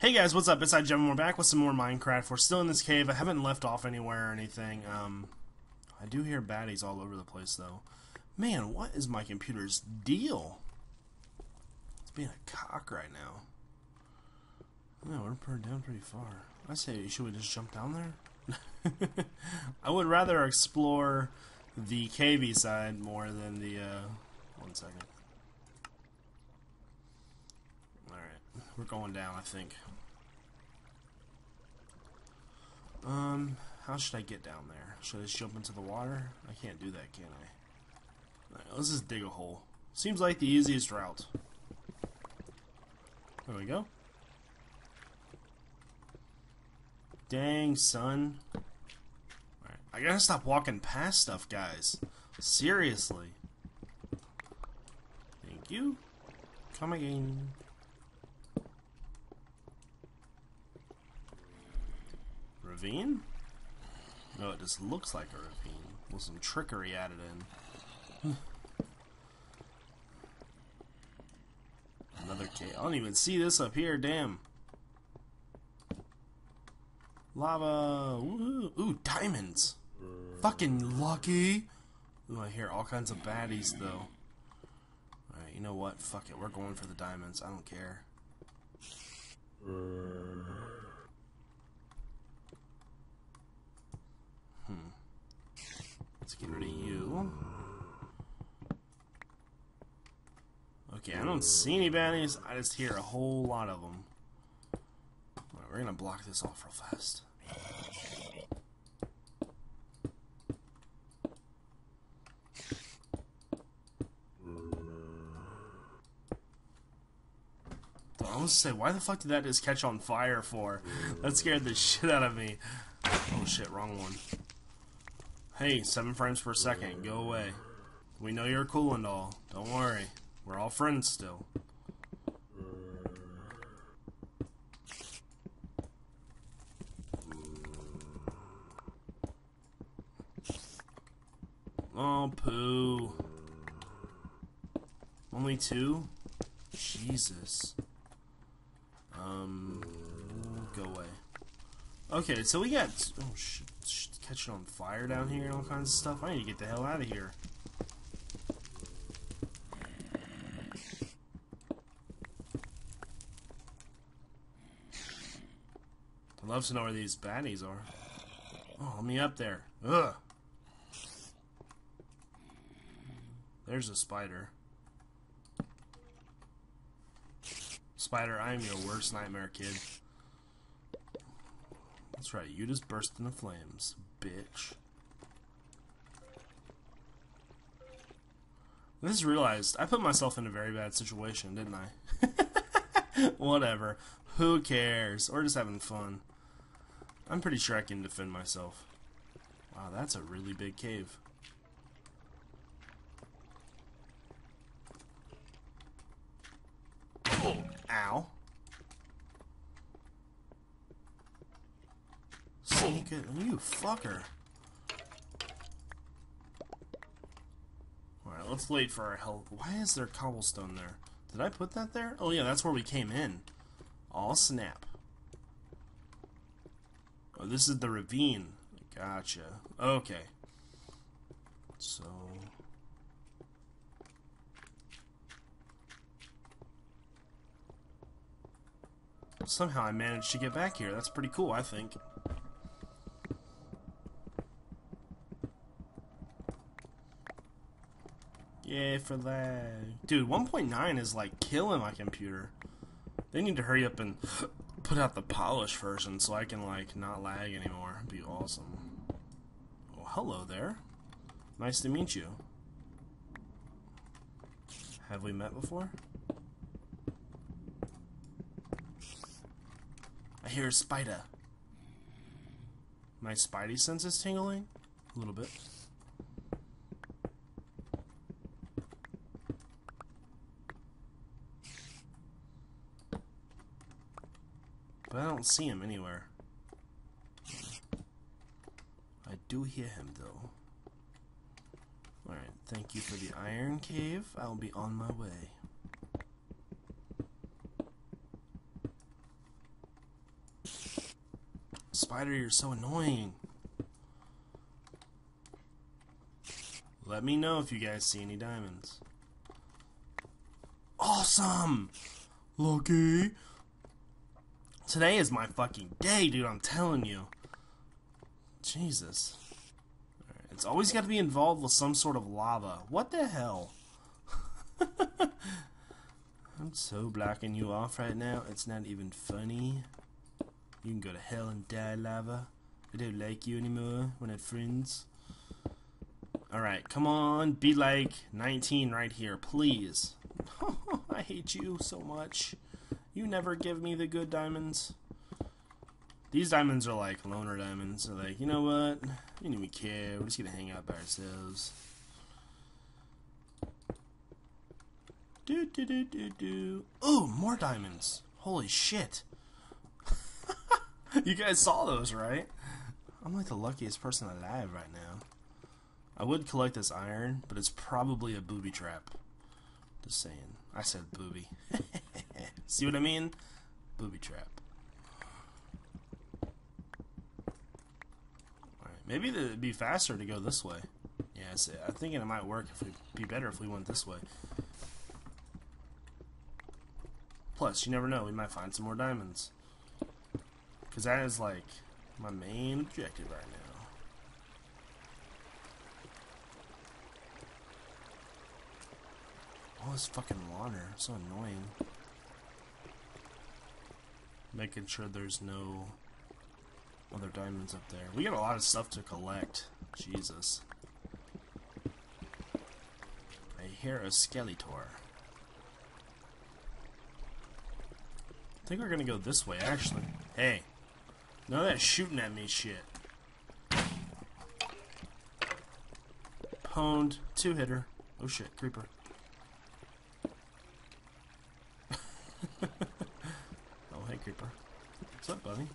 Hey guys, what's up? It's I iJevin. We're back with some more Minecraft. We're still in this cave. I haven't left off anywhere or anything. Um, I do hear baddies all over the place though. Man, what is my computer's deal? It's being a cock right now. Yeah, we're down pretty far. I say, should we just jump down there? I would rather explore the cavey side more than the, uh, one second. Alright, we're going down, I think. Um, how should I get down there? Should I just jump into the water? I can't do that, can I? Alright, let's just dig a hole. Seems like the easiest route. There we go. Dang, son. Alright, I gotta stop walking past stuff, guys. Seriously. Thank you. Come again. Ravine? No, it just looks like a ravine with some trickery added in. Another cave. I don't even see this up here, damn. Lava. Ooh, Ooh diamonds. Fucking lucky. Ooh, I hear all kinds of baddies, though. Alright, you know what? Fuck it. We're going for the diamonds. I don't care. Hmm. Let's get rid of you. Okay, I don't see any baddies. I just hear a whole lot of them. Alright, we're gonna block this off real fast. I was say, why the fuck did that just catch on fire for? That scared the shit out of me. Oh shit, wrong one. Hey, seven frames per second, go away. We know you're cool and all. Don't worry. We're all friends still. Oh, poo. Only two? Jesus. Um, go away. Okay, so we got oh shit, shit, catching on fire down here and all kinds of stuff. I need to get the hell out of here. I'd love to know where these baddies are. Oh, let me up there. Ugh. There's a spider. Spider, I am your worst nightmare, kid. That's right, you just burst into flames, bitch. I just realized I put myself in a very bad situation, didn't I? Whatever. Who cares? We're just having fun. I'm pretty sure I can defend myself. Wow, that's a really big cave. It, you fucker. Alright, let's wait for our help. Why is there cobblestone there? Did I put that there? Oh yeah, that's where we came in. All snap. Oh, this is the ravine. Gotcha. Okay. So... Somehow I managed to get back here. That's pretty cool, I think. Yay for that. Dude, 1.9 is like killing my computer. They need to hurry up and put out the polished version so I can like not lag anymore. It'd be awesome. Oh, hello there. Nice to meet you. Have we met before? I hear a spider. My spidey sense is tingling? A little bit. But I don't see him anywhere. I do hear him though. Alright, thank you for the iron cave. I'll be on my way. Spider, you're so annoying. Let me know if you guys see any diamonds. Awesome! Lucky! Today is my fucking day, dude, I'm telling you. Jesus. It's always got to be involved with some sort of lava. What the hell? I'm so blocking you off right now, it's not even funny. You can go to hell and die, lava. I don't like you anymore. We're not friends. Alright, come on. Be like 19 right here, please. I hate you so much. You never give me the good diamonds. These diamonds are like loner diamonds. They're like, you know what? We don't even care. We're just gonna hang out by ourselves. Do do do do do. Ooh, more diamonds. Holy shit. you guys saw those, right? I'm like the luckiest person alive right now. I would collect this iron, but it's probably a booby trap. Just saying. I said booby. See what I mean? Booby trap. Maybe it'd be faster to go this way. Yeah, I'm thinking it might work if we be better if we went this way. Plus, you never know, we might find some more diamonds. Because that is like my main objective right now. All this fucking water, so annoying. Making sure there's no other diamonds up there. We got a lot of stuff to collect. Jesus. I hear a Skeletor. I think we're gonna go this way, actually. Hey. None of that shooting at me shit. Pwned. Two hitter. Oh shit, creeper. oh hey creeper. What's up, buddy?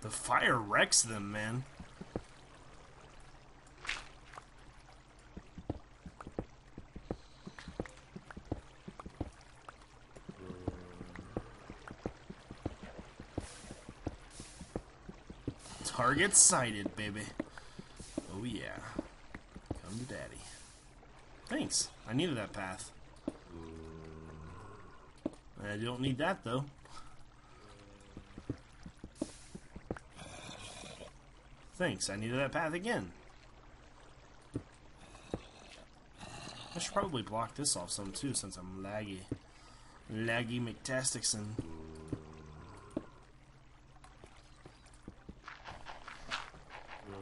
The fire wrecks them, man. Target sighted, baby. Oh yeah. Come to daddy. Thanks. I needed that path. I don't need that, though. Thanks, I needed that path again. I should probably block this off some too, since I'm laggy. Laggy McTasticson.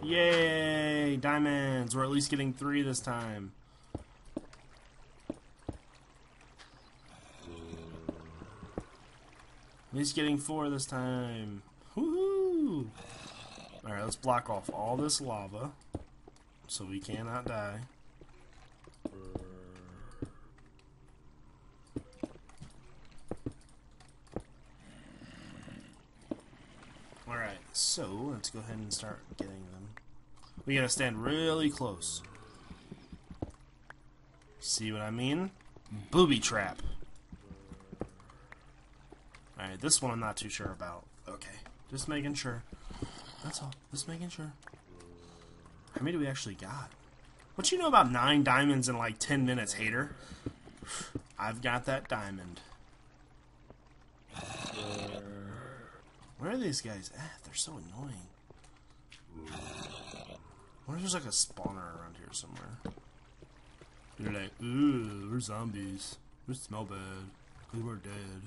Yay! Diamonds! We're at least getting three this time. At least getting four this time. Woohoo! Alright, let's block off all this lava so we cannot die. Alright, so let's go ahead and start getting them. We gotta stand really close. See what I mean? Booby trap. Alright, this one I'm not too sure about. Okay, just making sure. That's all. Just making sure. How many do we actually got? What you know about nine diamonds in like ten minutes, hater? I've got that diamond. Where are these guys at? They're so annoying. What if there's like a spawner around here somewhere? They're like, ooh, we're zombies. We smell bad. Cause we're dead.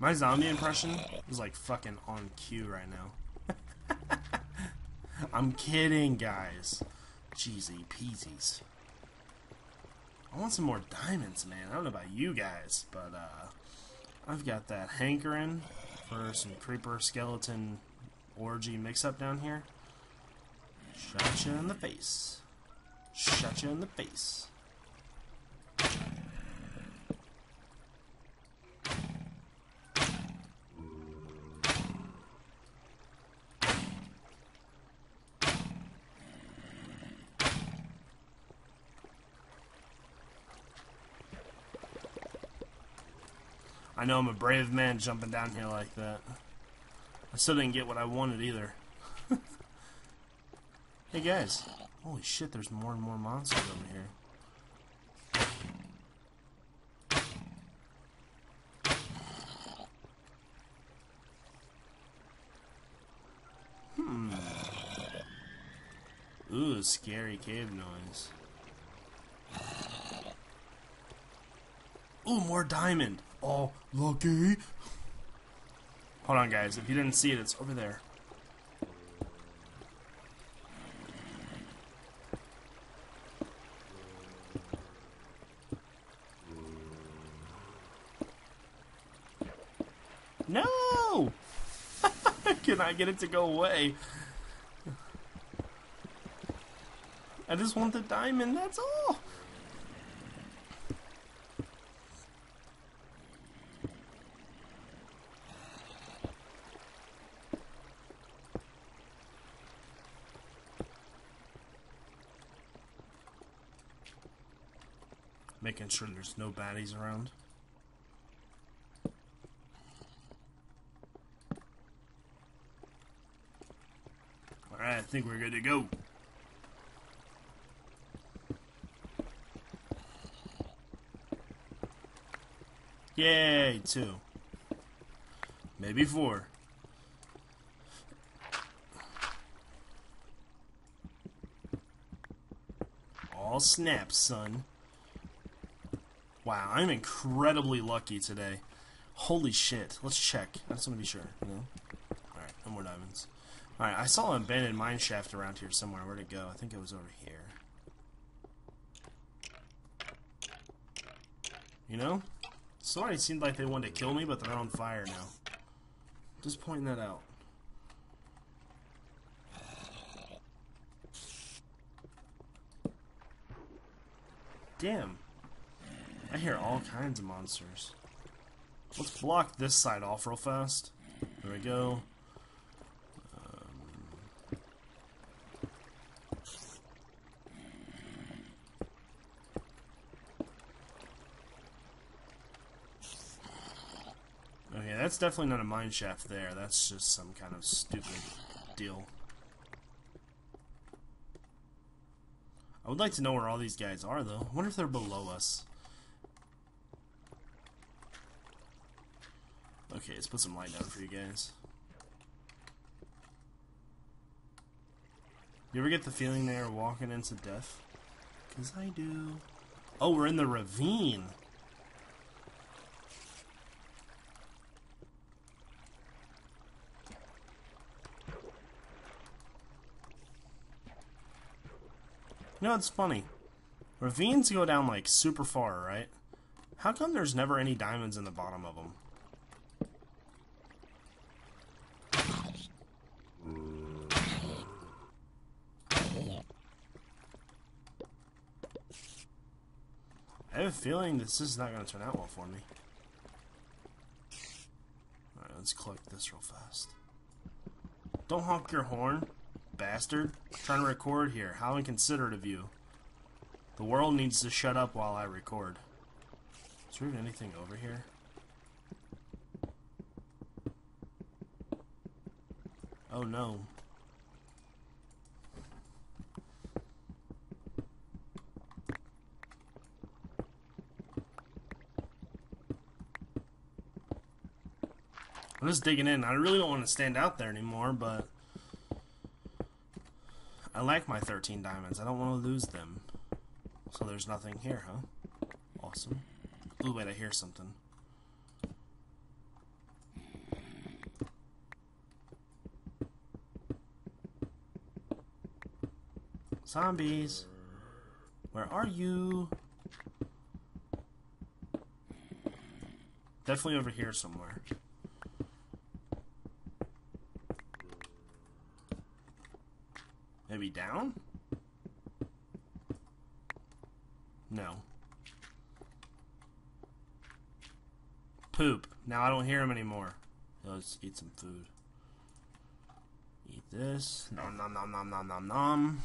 My zombie impression is like fucking on cue right now. I'm kidding, guys. Jeezy peasies. I want some more diamonds, man. I don't know about you guys, but uh, I've got that hankering for some creeper skeleton orgy mix-up down here. Shot you in the face. Shot you in the face. Know I'm a brave man jumping down here like that. I still didn't get what I wanted either. hey guys. Holy shit, there's more and more monsters over here. Hmm. Ooh, scary cave noise. Ooh, more diamond. Oh, lucky. Hold on, guys. If you didn't see it, it's over there. No! Can I get it to go away? I just want the diamond, that's all! Making sure there's no baddies around. Alright, I think we're good to go. Yay, two. Maybe four. All snaps, son. Wow, I'm incredibly lucky today. Holy shit. Let's check. I just want to be sure, you know? Alright, no more diamonds. Alright, I saw an abandoned mine shaft around here somewhere. Where'd it go? I think it was over here. You know? Somebody seemed like they wanted to kill me, but they're on fire now. Just pointing that out. Damn. I hear all kinds of monsters. Let's block this side off real fast. There we go. Um, okay, that's definitely not a mine shaft there. That's just some kind of stupid deal. I would like to know where all these guys are, though. I wonder if they're below us. Okay, let's put some light down for you guys. You ever get the feeling they are walking into death? Because I do. Oh, we're in the ravine. You know, it's funny. Ravines go down, like, super far, right? How come there's never any diamonds in the bottom of them? I have a feeling this is not going to turn out well for me. Alright, let's collect this real fast. Don't honk your horn, bastard. I'm trying to record here. How inconsiderate of you. The world needs to shut up while I record. Is there anything over here? Oh no. Just digging in. I really don't want to stand out there anymore, but I like my 13 diamonds. I don't want to lose them. So there's nothing here, huh? Awesome. Ooh, wait, I hear something. Zombies! Where are you? Definitely over here somewhere. down? No. Poop. Now I don't hear him anymore. Let's eat some food. Eat this. Nom nom nom nom nom nom nom.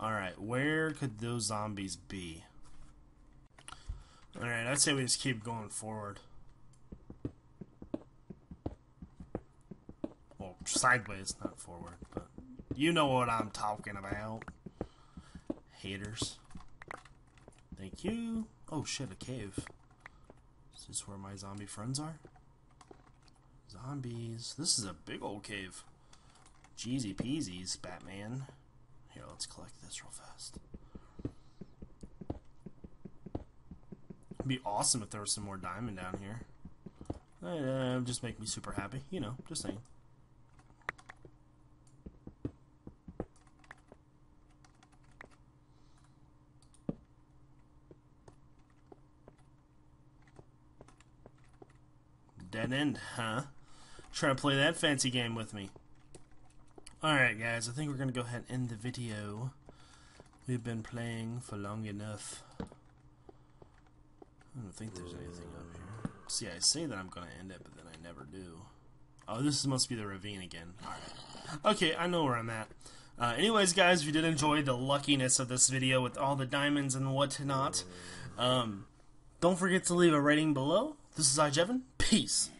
Alright, where could those zombies be? Alright, I'd say we just keep going forward. Well, sideways, not forward, but you know what I'm talking about. Haters. Thank you. Oh shit, a cave. Is this where my zombie friends are? Zombies. This is a big old cave. Jeezy peasies, Batman. Here, let's collect this real fast. It'd be awesome if there was some more diamond down here. Uh, just make me super happy. You know, just saying. Dead end, huh? Try to play that fancy game with me. Alright guys, I think we're going to go ahead and end the video. We've been playing for long enough. I don't think there's anything up here. See, I say that I'm going to end it, but then I never do. Oh, this must be the ravine again. Alright. Okay, I know where I'm at. Uh, anyways, guys, if you did enjoy the luckiness of this video with all the diamonds and whatnot, um, don't forget to leave a rating below. This is iJevin. Peace.